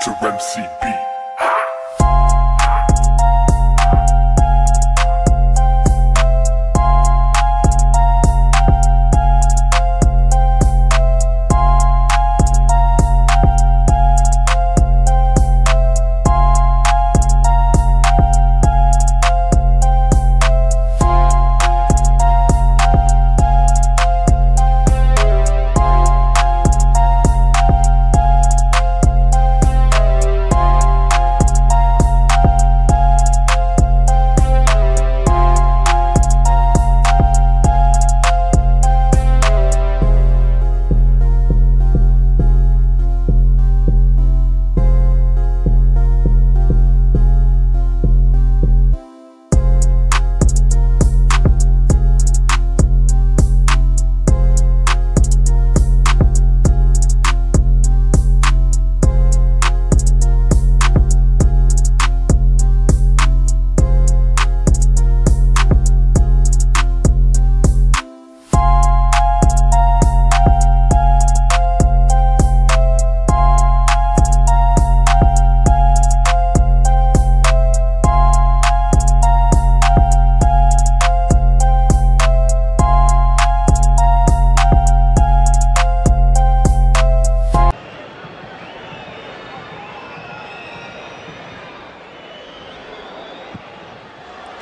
Signature MCB.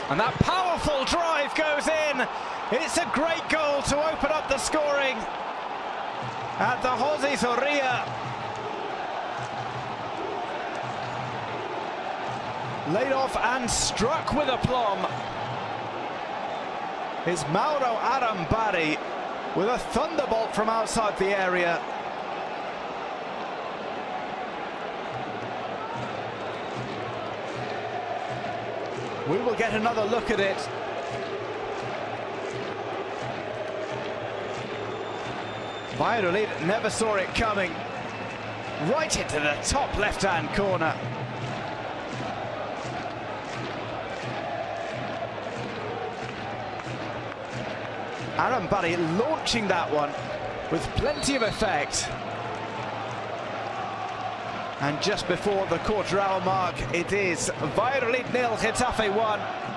And that powerful drive goes in. It's a great goal to open up the scoring at the Jose Zorrilla. Laid off and struck with aplomb is Mauro Arambarri with a thunderbolt from outside the area. We will get another look at it. Valladolid never saw it coming. Right into the top left-hand corner. Aaron Arambarri launching that one with plenty of effect. And just before the quarter hour mark, it is Valladolid nil, Getafe 1.